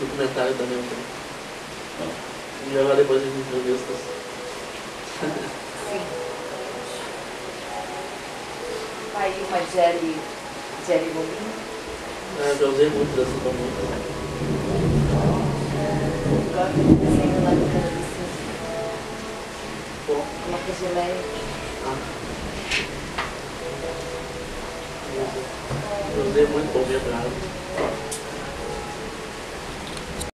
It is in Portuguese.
documentário também. Ah. E agora depois a gente viu. Sim. Aí uma Jelly, Jelly Bobinho. É, já usei muito dessa também. Agora eu desenho lá no. Bom, Uma geleia. ah. Eu usei muito bom é minha pra.